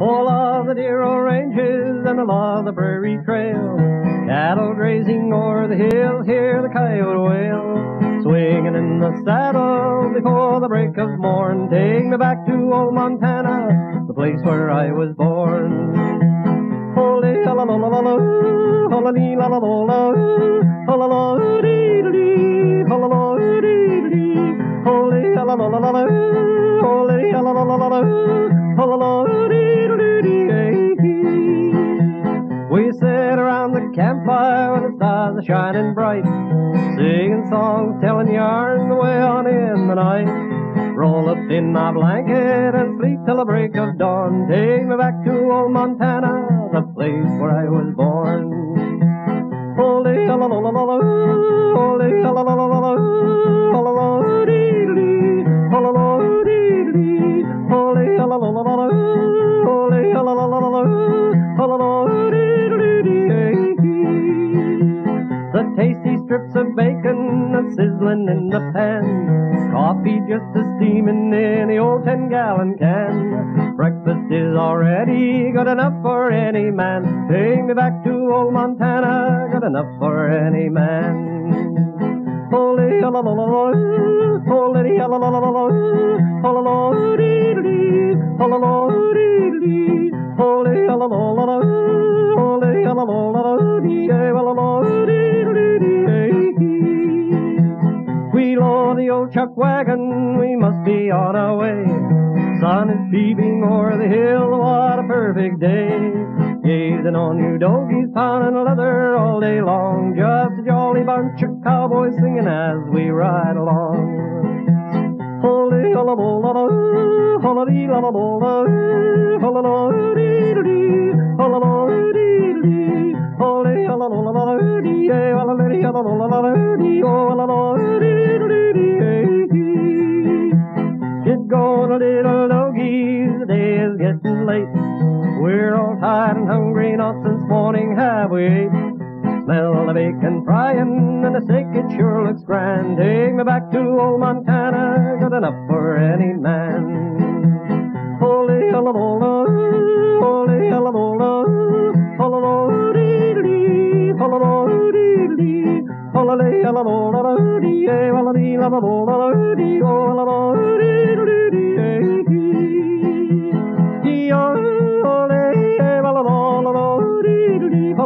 Full of the dear old ranges and the law of the prairie trail. Cattle grazing o'er the hills, hear the coyote wail. Swinging in the saddle before the break of morn. Take me back to old Montana, the place where I was born. Holy la la la la la holy la la la la, la la la la la la la, la la la la la, la the shining bright, singing songs, telling yarns the way on in the night. Roll up in my blanket and sleep till the break of dawn. Take me back to old Montana, the place where I was born. Holy la holy la la dee dee, la dee dee, holy la holy la la tasty strips of bacon are sizzling in the pan. Coffee just a steaming in the old ten gallon can. Breakfast is already good enough for any man. Take me back to old Montana, good enough for any man. Holy la la la la la, la la la la la, holy la la la la la la chuck wagon, we must be on our way. Sun is peeping o'er the hill, what a perfect day. Gazing on you dogies pounding leather all day long. Just a jolly bunch of cowboys singing as we ride along. Holy la la la la, holy la la la la, holy la late. We're all tired and hungry, not since morning have we ate. Smell the bacon frying and the steak, it sure looks grand. Take me back to old Montana, good enough for any man. Holy la la la la, holy la la la la, holy la